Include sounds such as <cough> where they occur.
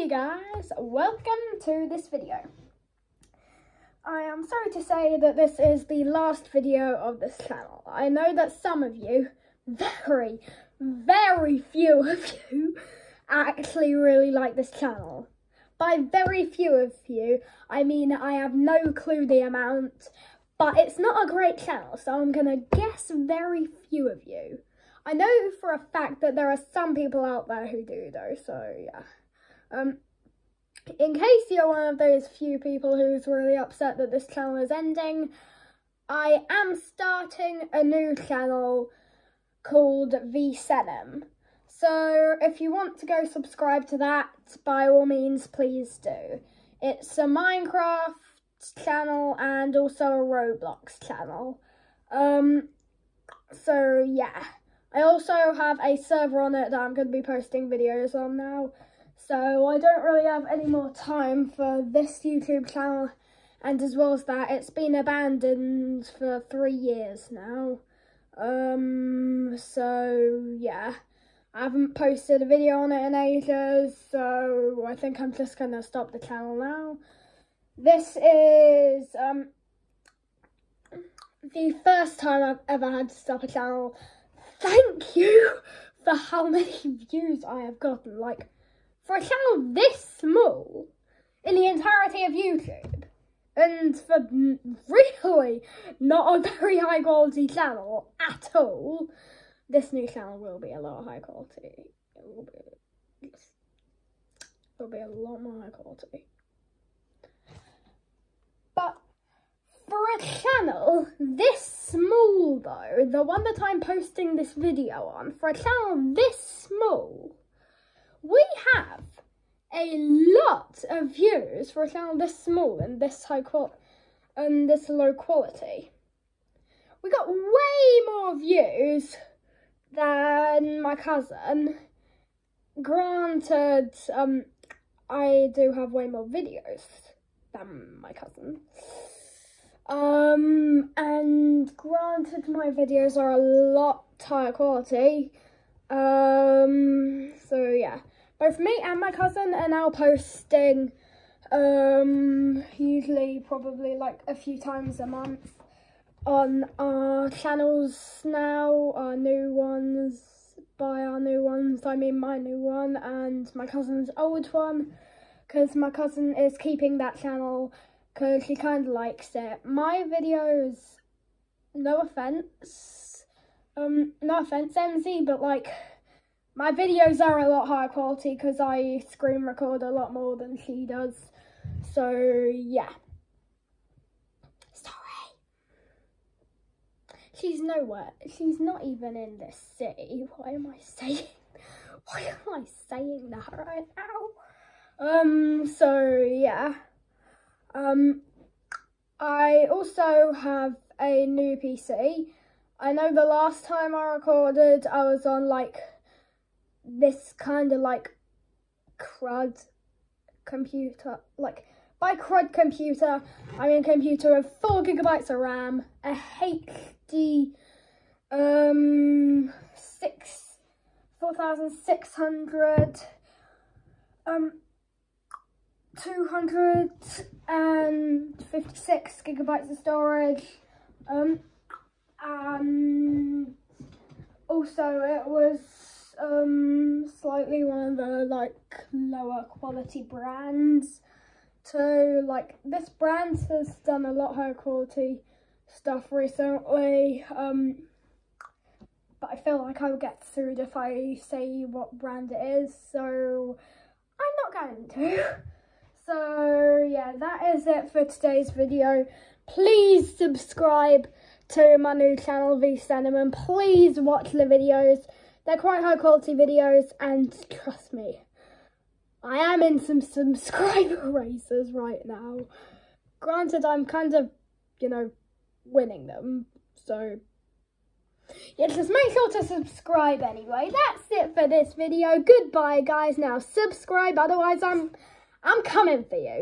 Hey guys, welcome to this video. I am sorry to say that this is the last video of this channel. I know that some of you, very, very few of you, actually really like this channel. By very few of you, I mean I have no clue the amount, but it's not a great channel, so I'm gonna guess very few of you. I know for a fact that there are some people out there who do though, so yeah. Um, in case you're one of those few people who's really upset that this channel is ending, I am starting a new channel called VSenim. So if you want to go subscribe to that, by all means, please do. It's a Minecraft channel and also a Roblox channel. Um, so yeah. I also have a server on it that I'm going to be posting videos on now. So I don't really have any more time for this YouTube channel. And as well as that, it's been abandoned for three years now. Um, so yeah. I haven't posted a video on it in ages, so I think I'm just going to stop the channel now. This is um, the first time I've ever had to stop a channel thank you <laughs> for how many views I have gotten. Like, for a channel this small in the entirety of YouTube, and for really not a very high quality channel at all, this new channel will be a lot high quality. It will be, it will be a lot more high quality. But for a channel this small though, the one that I'm posting this video on, for a channel this small, we have a lot of views for a channel this small and this high quality and this low quality. We got way more views than my cousin. Granted, um, I do have way more videos than my cousin. Um, and granted my videos are a lot higher quality. Um, so yeah, both me and my cousin are now posting, um, usually probably like a few times a month on our channels now, our new ones. By our new ones, I mean my new one and my cousin's old one, because my cousin is keeping that channel because she kind of likes it. My videos, no offense, um, no offense, MZ, but like my videos are a lot higher quality because I screen record a lot more than she does. So yeah. Sorry. She's nowhere. She's not even in this city. Why am I saying? <laughs> Why am I saying that right now? Um. So yeah. Um, I also have a new PC. I know the last time I recorded, I was on like this kind of like crud computer. Like by crud computer, I mean computer with four gigabytes of RAM, a HD um six four thousand six hundred um 256 gigabytes of storage. Um, and also it was um, slightly one of the like lower quality brands. So like this brand has done a lot higher quality stuff recently. Um, but I feel like I'll get sued if I say what brand it is, so I'm not going to. <laughs> So yeah, that is it for today's video. Please subscribe to my new channel, VSenim, and please watch the videos. They're quite high quality videos, and trust me, I am in some subscriber <laughs> races right now. Granted, I'm kind of, you know, winning them, so yeah, just make sure to subscribe anyway. That's it for this video. Goodbye, guys. Now, subscribe, otherwise I'm I'm coming for you.